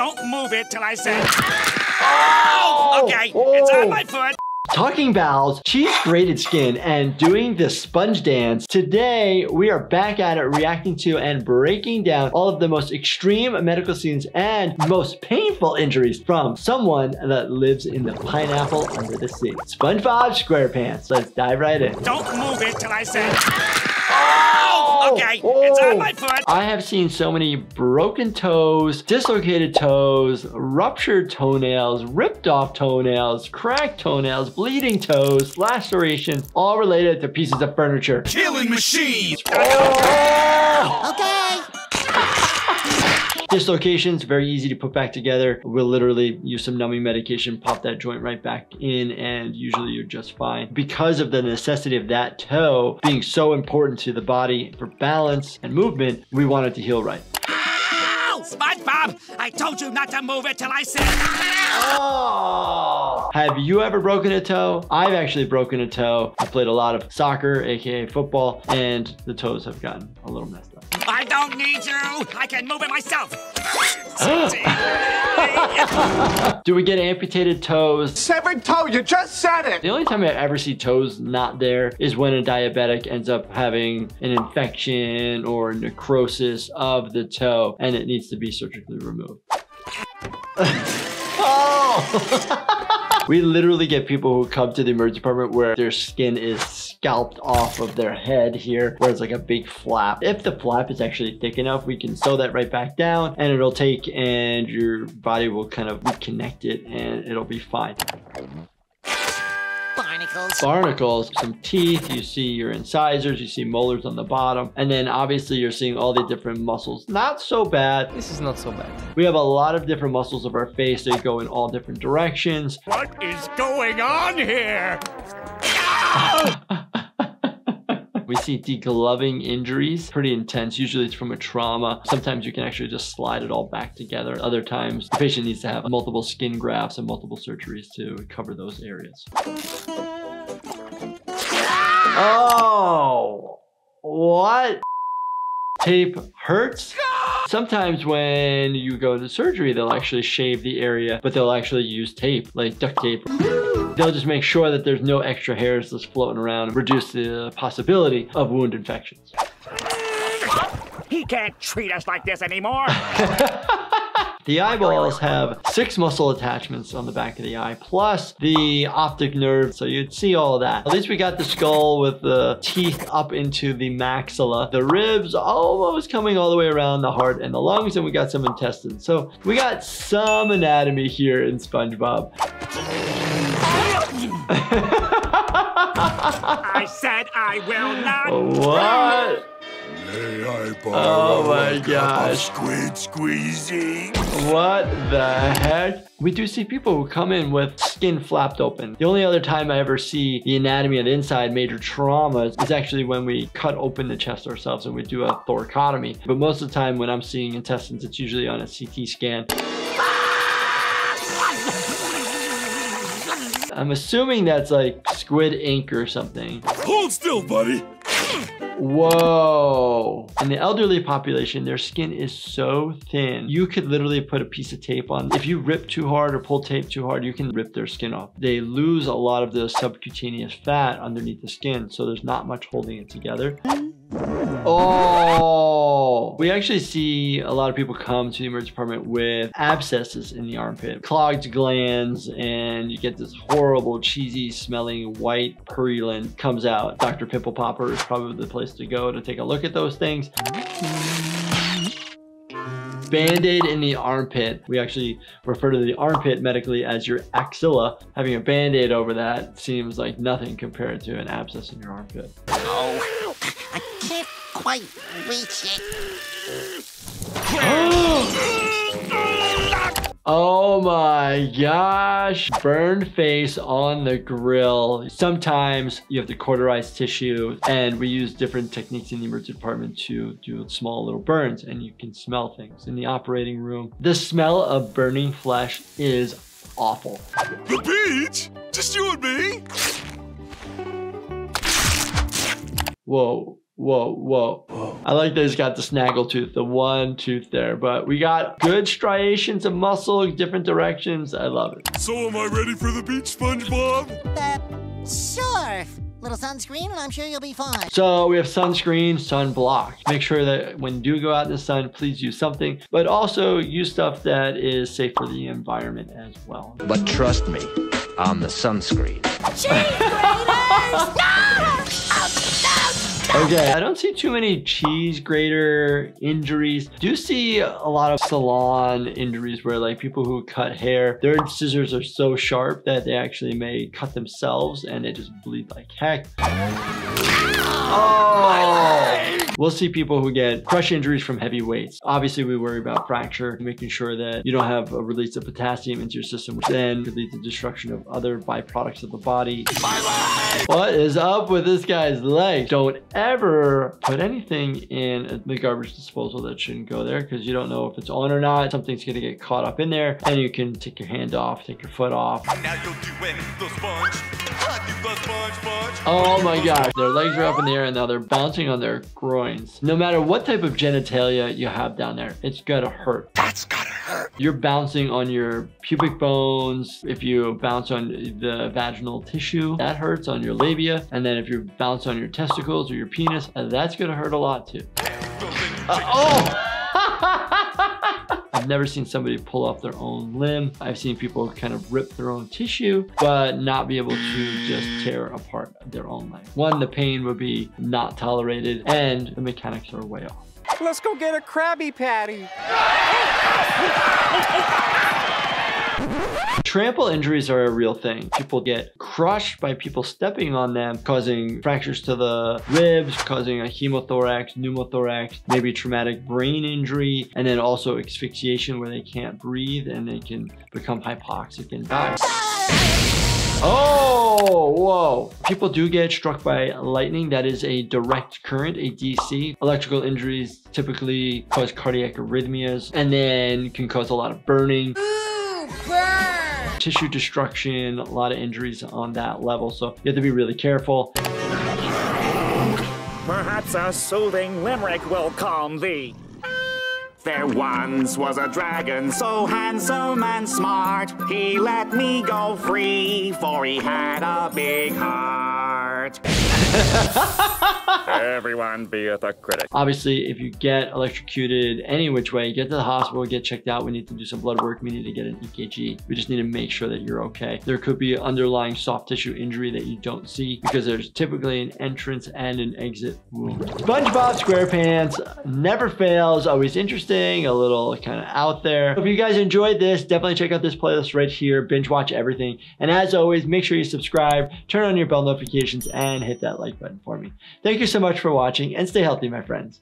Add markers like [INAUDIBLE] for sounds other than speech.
Don't move it till I say. Oh! Okay, it's on my foot. Talking bowels, cheese grated skin, and doing the sponge dance. Today, we are back at it reacting to and breaking down all of the most extreme medical scenes and most painful injuries from someone that lives in the pineapple under the sea. SpongeBob SquarePants. Let's dive right in. Don't move it till I say. Oh! Okay, it's on my foot. I have seen so many broken toes, dislocated toes, ruptured toenails, ripped off toenails, cracked toenails, bleeding toes, lacerations, all related to pieces of furniture. Killing machines. Oh! Okay. Dislocations, very easy to put back together. We'll literally use some numbing medication, pop that joint right back in, and usually you're just fine. Because of the necessity of that toe being so important to the body for balance and movement, we want it to heal right. SpongeBob, I told you not to move it till I said. Oh! Have you ever broken a toe? I've actually broken a toe. I played a lot of soccer, aka football, and the toes have gotten a little messed up. I don't need you. I can move it myself. [LAUGHS] Do we get amputated toes? Severed toe, you just said it! The only time I ever see toes not there is when a diabetic ends up having an infection or necrosis of the toe and it needs to be surgically removed. oh! [LAUGHS] we literally get people who come to the emergency department where their skin is scalped off of their head here, where it's like a big flap. If the flap is actually thick enough, we can sew that right back down and it'll take and your body will kind of reconnect it and it'll be fine. Barnacles. barnacles, some teeth, you see your incisors, you see molars on the bottom, and then obviously you're seeing all the different muscles. Not so bad. This is not so bad. We have a lot of different muscles of our face. They go in all different directions. what is going on here? [LAUGHS] We see degloving injuries, pretty intense. Usually it's from a trauma. Sometimes you can actually just slide it all back together. Other times the patient needs to have multiple skin grafts and multiple surgeries to cover those areas. Oh, what? Tape hurts? Sometimes when you go to surgery, they'll actually shave the area, but they'll actually use tape, like duct tape. They'll just make sure that there's no extra hairs that's floating around and reduce the possibility of wound infections. He can't treat us like this anymore. [LAUGHS] The eyeballs have six muscle attachments on the back of the eye, plus the optic nerve, so you'd see all that. At least we got the skull with the teeth up into the maxilla, the ribs almost coming all the way around the heart and the lungs, and we got some intestines. So we got some anatomy here in SpongeBob. [LAUGHS] I said I will not. what? Oh my gosh. squid squeezy? What the heck? We do see people who come in with skin flapped open. The only other time I ever see the anatomy of the inside major traumas is actually when we cut open the chest ourselves and we do a thoracotomy. But most of the time when I'm seeing intestines, it's usually on a CT scan. I'm assuming that's like squid ink or something. Hold still, buddy. Whoa. In the elderly population, their skin is so thin. You could literally put a piece of tape on. If you rip too hard or pull tape too hard, you can rip their skin off. They lose a lot of the subcutaneous fat underneath the skin, so there's not much holding it together. Oh, we actually see a lot of people come to the emergency department with abscesses in the armpit, clogged glands, and you get this horrible, cheesy smelling white purulent comes out. Dr. Pimple Popper is probably the place to go to take a look at those things. Band-aid in the armpit. We actually refer to the armpit medically as your axilla. Having a band-aid over that seems like nothing compared to an abscess in your armpit. Oh, I can't quite reach it. Oh my gosh. Burned face on the grill. Sometimes you have to cauterize tissue and we use different techniques in the emergency department to do small little burns and you can smell things in the operating room. The smell of burning flesh is awful. The beach? Just you and me? Whoa. whoa, whoa. I like that he's got the snaggle tooth, the one tooth there. But we got good striations of muscle, different directions. I love it. So am I ready for the beach, SpongeBob? Uh, sure. Little sunscreen, and I'm sure you'll be fine. So we have sunscreen, sunblock. Make sure that when you do go out in the sun, please use something, but also use stuff that is safe for the environment as well. But trust me, I'm the sunscreen. [LAUGHS] Okay, I don't see too many cheese grater injuries. Do see a lot of salon injuries where like people who cut hair, their scissors are so sharp that they actually may cut themselves and they just bleed like heck. Oh! We'll see people who get crush injuries from heavy weights. Obviously, we worry about fracture, making sure that you don't have a release of potassium into your system, which then could lead to destruction of other byproducts of the body. What is up with this guy's leg? Don't ever put anything in the garbage disposal that shouldn't go there because you don't know if it's on or not. Something's gonna get caught up in there and you can take your hand off, take your foot off. Now you're doing the sponge. I do the sponge, sponge. Oh my god, their legs are up in the air and now they're bouncing on their groins. No matter what type of genitalia you have down there, it's gonna hurt. That's gotta hurt. You're bouncing on your pubic bones. If you bounce on the vaginal tissue, that hurts on your labia. And then if you bounce on your testicles or your penis, uh, that's gonna hurt a lot too. Uh, oh! [LAUGHS] I've never seen somebody pull off their own limb. I've seen people kind of rip their own tissue, but not be able to just tear apart their own leg. One, the pain would be not tolerated, and the mechanics are way off. Let's go get a Krabby Patty. [LAUGHS] Trample injuries are a real thing. People get crushed by people stepping on them, causing fractures to the ribs, causing a hemothorax, pneumothorax, maybe traumatic brain injury, and then also asphyxiation where they can't breathe and they can become hypoxic and die. Oh, whoa. People do get struck by lightning. That is a direct current, a DC. Electrical injuries typically cause cardiac arrhythmias and then can cause a lot of burning. Tissue destruction, a lot of injuries on that level. So you have to be really careful. Perhaps a soothing limerick will calm thee. There once was a dragon so handsome and smart. He let me go free, for he had a big heart. [LAUGHS] Everyone beeth a critic. Obviously, if you get electrocuted any which way, get to the hospital, get checked out. We need to do some blood work. We need to get an EKG. We just need to make sure that you're okay. There could be underlying soft tissue injury that you don't see because there's typically an entrance and an exit wound. SpongeBob SquarePants never fails, always interesting, a little kind of out there. If you guys enjoyed this, definitely check out this playlist right here, binge watch everything. And as always, make sure you subscribe, turn on your bell notifications, and hit that like button for me. Thank you so much for watching and stay healthy, my friends.